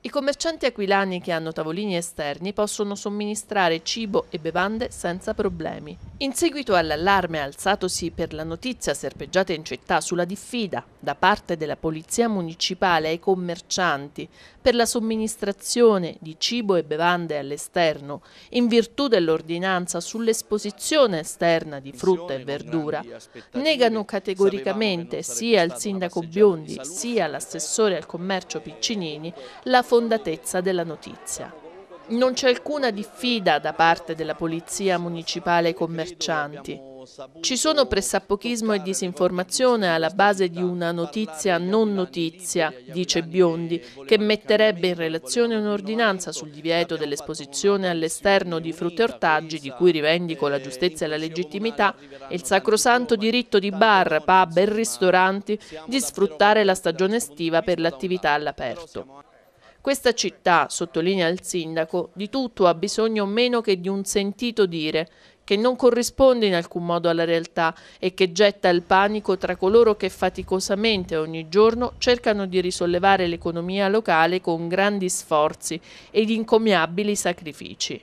I commercianti aquilani che hanno tavolini esterni possono somministrare cibo e bevande senza problemi. In seguito all'allarme alzatosi per la notizia serpeggiata in città sulla diffida da parte della Polizia Municipale ai commercianti per la somministrazione di cibo e bevande all'esterno in virtù dell'ordinanza sull'esposizione esterna di frutta e verdura, negano categoricamente sia il sindaco Biondi sia l'assessore al commercio Piccinini la fondatezza della notizia. Non c'è alcuna diffida da parte della Polizia Municipale ai commercianti. Ci sono pressappochismo e disinformazione alla base di una notizia non notizia, dice Biondi, che metterebbe in relazione un'ordinanza sul divieto dell'esposizione all'esterno di frutti e ortaggi, di cui rivendico la giustezza e la legittimità, e il sacrosanto diritto di bar, pub e ristoranti di sfruttare la stagione estiva per l'attività all'aperto. Questa città, sottolinea il sindaco, di tutto ha bisogno meno che di un sentito dire, che non corrisponde in alcun modo alla realtà e che getta il panico tra coloro che faticosamente ogni giorno cercano di risollevare l'economia locale con grandi sforzi ed incommiabili sacrifici.